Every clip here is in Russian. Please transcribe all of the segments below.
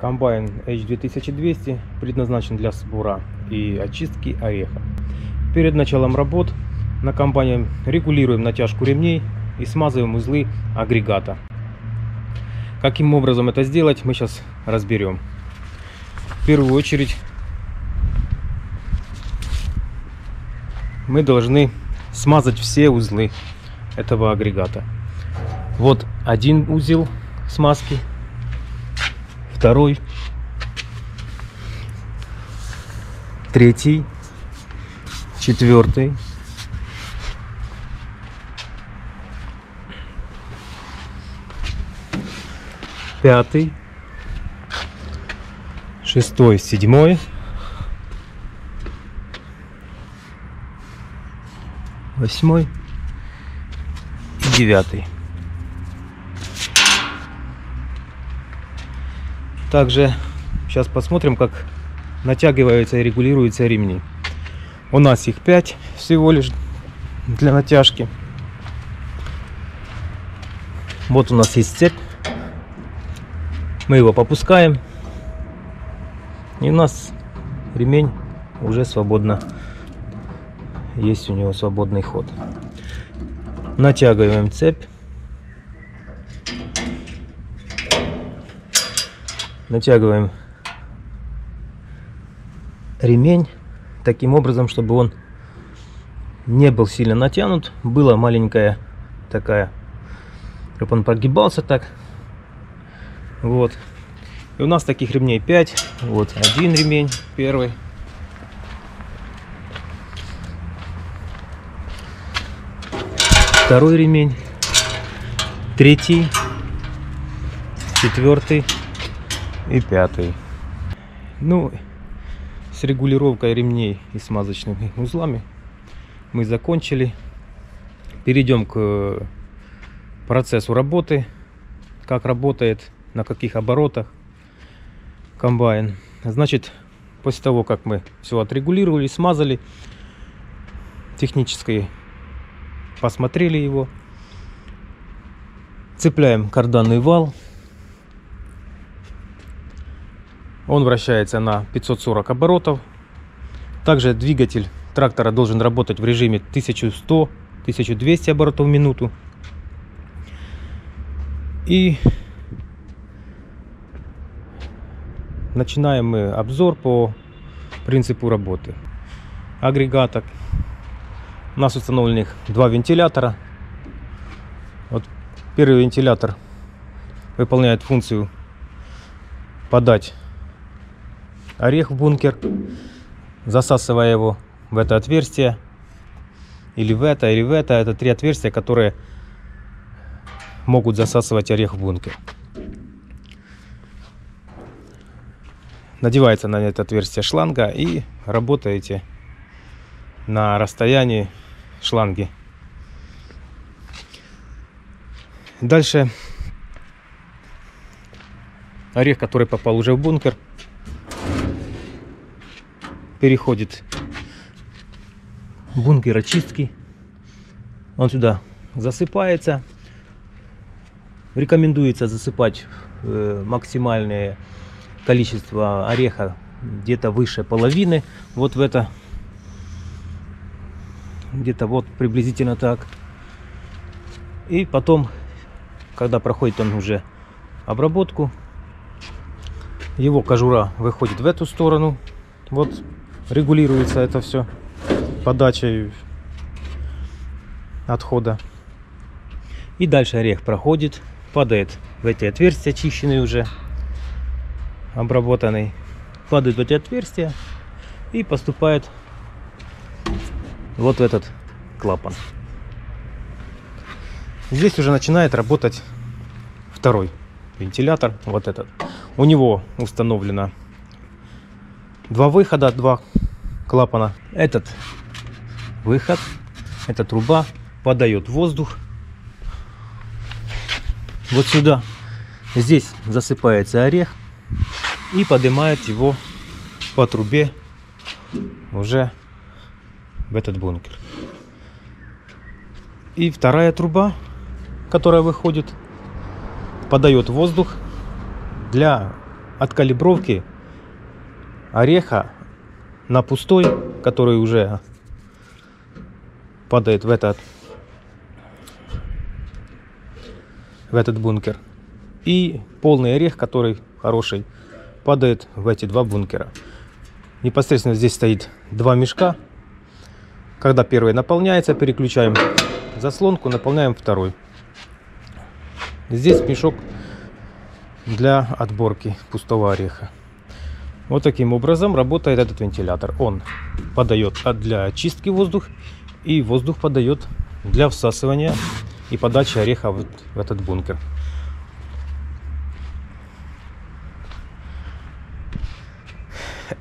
Комбайн H2200 предназначен для сбора и очистки ореха. Перед началом работ на комбайне регулируем натяжку ремней и смазываем узлы агрегата. Каким образом это сделать, мы сейчас разберем. В первую очередь мы должны смазать все узлы этого агрегата. Вот один узел смазки, второй, третий, четвертый, пятый, шестой, седьмой, восьмой. И девятый. Также сейчас посмотрим, как натягиваются и регулируются ремни. У нас их 5 всего лишь для натяжки. Вот у нас есть цепь. Мы его попускаем. И у нас ремень уже свободно. Есть у него свободный ход. Натягиваем цепь. Натягиваем ремень таким образом, чтобы он не был сильно натянут. Была маленькая такая, чтобы он прогибался так. Вот. И у нас таких ремней 5. Вот один ремень, первый. Второй ремень. Третий. Четвертый. И пятый. Ну, с регулировкой ремней и смазочными узлами мы закончили. Перейдем к процессу работы. Как работает, на каких оборотах комбайн. Значит, после того, как мы все отрегулировали, смазали, технически посмотрели его, цепляем карданный вал Он вращается на 540 оборотов. Также двигатель трактора должен работать в режиме 1100-1200 оборотов в минуту. И начинаем мы обзор по принципу работы агрегаток. У нас установлены два вентилятора. Вот первый вентилятор выполняет функцию подать орех в бункер, засасывая его в это отверстие, или в это, или в это. Это три отверстия, которые могут засасывать орех в бункер. Надевается на это отверстие шланга и работаете на расстоянии шланги. Дальше орех, который попал уже в бункер, переходит бункер очистки. Он сюда засыпается. Рекомендуется засыпать э, максимальное количество ореха где-то выше половины. Вот в это. Где-то вот приблизительно так. И потом, когда проходит он уже обработку, его кожура выходит в эту сторону. Вот регулируется это все подачей отхода. И дальше орех проходит, падает в эти отверстия, очищенные уже, обработанный. Падает в эти отверстия и поступает вот в этот клапан. Здесь уже начинает работать второй вентилятор, вот этот. У него установлено два выхода, два клапана. Этот выход, эта труба подает воздух вот сюда. Здесь засыпается орех и поднимает его по трубе уже в этот бункер. И вторая труба, которая выходит, подает воздух для от калибровки ореха на пустой, который уже падает в этот в этот бункер. И полный орех, который хороший, падает в эти два бункера. Непосредственно здесь стоит два мешка. Когда первый наполняется, переключаем заслонку, наполняем второй. Здесь мешок для отборки пустого ореха. Вот таким образом работает этот вентилятор. Он подает для очистки воздух и воздух подает для всасывания и подачи ореха в этот бункер.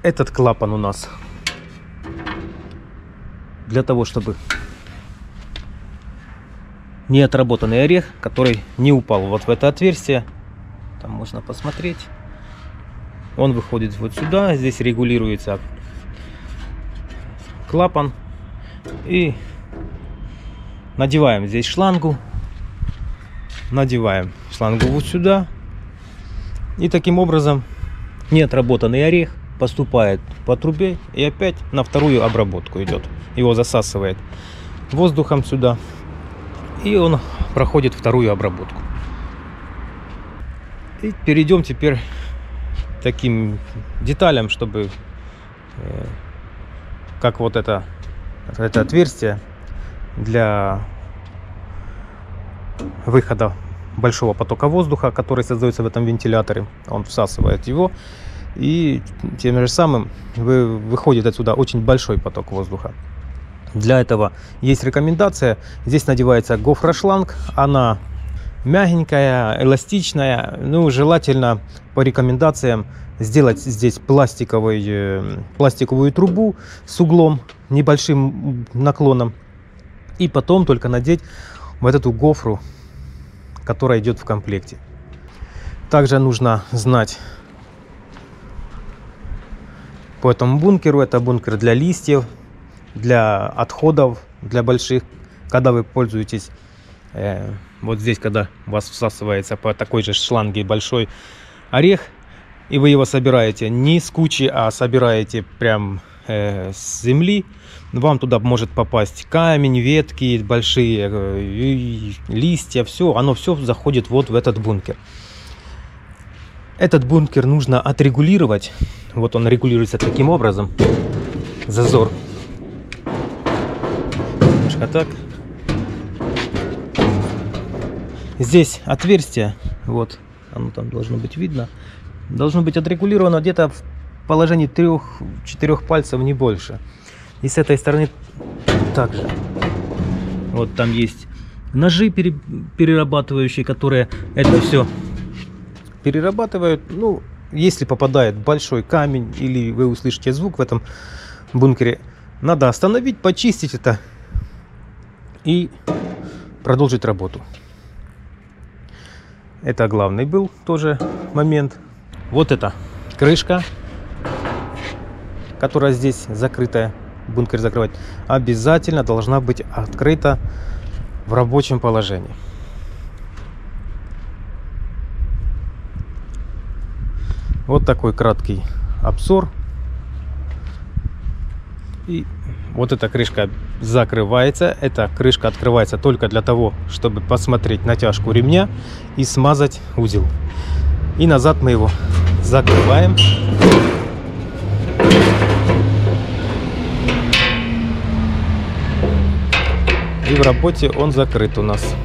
Этот клапан у нас для того, чтобы не отработанный орех, который не упал вот в это отверстие, там можно посмотреть. Он выходит вот сюда, здесь регулируется клапан и надеваем здесь шлангу, надеваем шлангу вот сюда и таким образом неотработанный орех поступает по трубе и опять на вторую обработку идет. Его засасывает воздухом сюда и он проходит вторую обработку. И перейдем теперь таким деталям, чтобы э, как вот это, это отверстие для выхода большого потока воздуха, который создается в этом вентиляторе. Он всасывает его. И тем же самым вы, выходит отсюда очень большой поток воздуха. Для этого есть рекомендация. Здесь надевается гофрошланг. Она мягенькая, эластичная. Ну, желательно по рекомендациям сделать здесь пластиковый, э, пластиковую трубу с углом, небольшим наклоном. И потом только надеть вот эту гофру, которая идет в комплекте. Также нужно знать по этому бункеру. Это бункер для листьев, для отходов, для больших, когда вы пользуетесь вот здесь, когда у вас всасывается по такой же шланге большой орех, и вы его собираете не с кучи, а собираете прям э, с земли, вам туда может попасть камень, ветки, большие э, листья, все, оно все заходит вот в этот бункер. Этот бункер нужно отрегулировать. Вот он регулируется таким образом. Зазор а так здесь отверстие вот оно там должно быть видно. Должно быть отрегулировано где-то в положении трех-четырех пальцев не больше. И с этой стороны также. Вот там есть ножи перерабатывающие которые это все перерабатывают. Ну если попадает большой камень или вы услышите звук в этом бункере надо остановить почистить это и продолжить работу. Это главный был тоже момент. Вот это крышка, которая здесь закрытая, бункер закрывать, обязательно должна быть открыта в рабочем положении. Вот такой краткий обзор. И вот эта крышка закрывается. Эта крышка открывается только для того, чтобы посмотреть натяжку ремня и смазать узел. И назад мы его закрываем. И в работе он закрыт у нас.